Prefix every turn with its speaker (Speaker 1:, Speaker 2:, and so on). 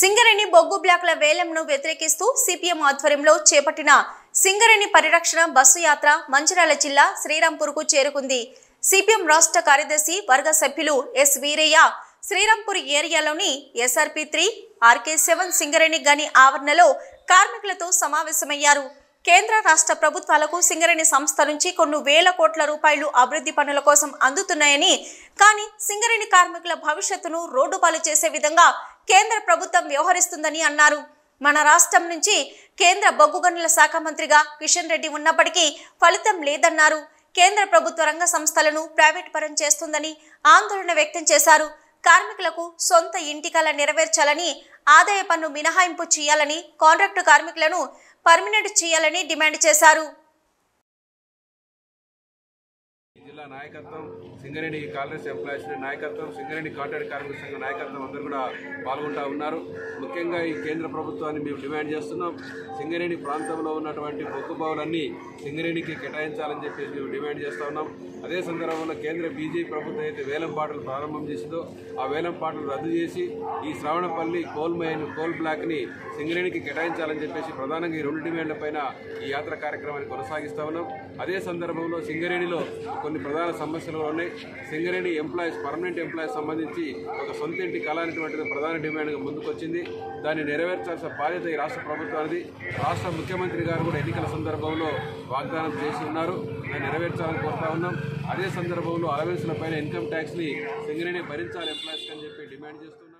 Speaker 1: సింగరేణి బొగ్గు బ్లాకుల వేలంను వ్యతిరేకిస్తూ సిపిఎం ఆధ్వర్యంలో చేపట్టిన సింగరేణి పరిరక్షణ బస్సు యాత్ర మంచిర్యాల జిల్లా శ్రీరాంపూర్కు చేరుకుంది. సిపిఎం రాష్ట్ర కార్యదర్శి వర్గ సభ్యులు S Veeraiah Srirampur ఏరియాలోని SRP three RK seven Singareni గని ఆవరణలో కార్మికులతో సమావేశమయ్యారు. కేంద్ర రాష్ట్ర ప్రభుత్వాలకు సింగరేణి సంస్థ నుంచి కొన్ని వేల కోట్ల రూపాయలు అభివృద్ధి పనుల కోసం అందుతున్నాయని కానీ సింగరేణి కార్మికుల భవిష్యత్తును రోడ్డు పాలు చేసే విధంగా కేంద్ర ప్రభుత్వం వ్యవహరిస్తుందని అన్నారు. మన రాష్ట్రం నుంచి కేంద్ర బొగ్గు గనుల శాఖ మంత్రిగా కిషన్ రెడ్డి ఉన్నప్పటికీ ఫలితం లేదన్నారు. కేంద్ర ప్రభుత్వ రంగ సంస్థలను ప్రైవేట్ పరం చేస్తుందని ఆందోళన వ్యక్తం చేశారు. కార్మికులకు సొంత ఇంటికల నెరవేర్చాలని ఆదాయ పన్ను మినహాయింపు చేయాలని కాంట్రాక్టు కార్మికులను పర్మినెంట్ చేయాలని డిమాండ్ చేశారు.
Speaker 2: జిల్లా నాయకత్వం సింగరేణి కాంగ్రెస్ ఎంప్లాయీస్ నాయకత్వం సింగరేణి కాంట్రాక్ట్ కార్మిక సంఘ నాయకత్వం అందరూ కూడా పాల్గొంటా ఉన్నారు. ముఖ్యంగా ఈ కేంద్ర ప్రభుత్వాన్ని మేము డిమాండ్ చేస్తున్నాం. సింగరేణి ప్రాంతంలో ఉన్నటువంటి బొగ్గు బావులన్నీ సింగరేణికి కేటాయించాలని చెప్పేసి మేము డిమాండ్ చేస్తూ ఉన్నాం. అదే సందర్భంలో కేంద్ర బీజేపీ ప్రభుత్వం అయితే వేలం పాటలు ప్రారంభం చేసిందో ఆ వేలం పాటలు రద్దు చేసి ఈ శ్రావణపల్లి కోల్ మైన్ కోల్ బ్లాక్ని సింగరేణికి కేటాయించాలని చెప్పేసి ప్రధానంగా ఈ రెండు డిమాండ్ల పైన ఈ యాత్ర కార్యక్రమాన్ని కొనసాగిస్తా ఉన్నాం. అదే సందర్భంలో సింగరేణిలో కొన్ని కొన్ని ప్రధాన సమస్యలు కూడా ఉన్నాయి. సింగరేణి ఎంప్లాయీస్ పర్మనెంట్ ఎంప్లాయీస్ సంబంధించి ఒక సొంత ఇంటి కళ అనేటువంటిది ప్రధాన డిమాండ్గా ముందుకొచ్చింది. దాన్ని నెరవేర్చాల్సిన బాధ్యత ఈ రాష్ట్ర ప్రభుత్వానికి రాష్ట్ర ముఖ్యమంత్రి గారు కూడా ఎన్నికల సందర్భంలో వాగ్దానం చేసి ఉన్నారు. దాన్ని నెరవేర్చాలని కోరుతా ఉన్నాం. అదే సందర్భంలో అలవెన్స్ల పైన ఇన్కమ్ ట్యాక్స్ని సింగరేణి భరించాలి ఎంప్లాయీస్కి అని చెప్పి డిమాండ్ చేస్తున్నాం.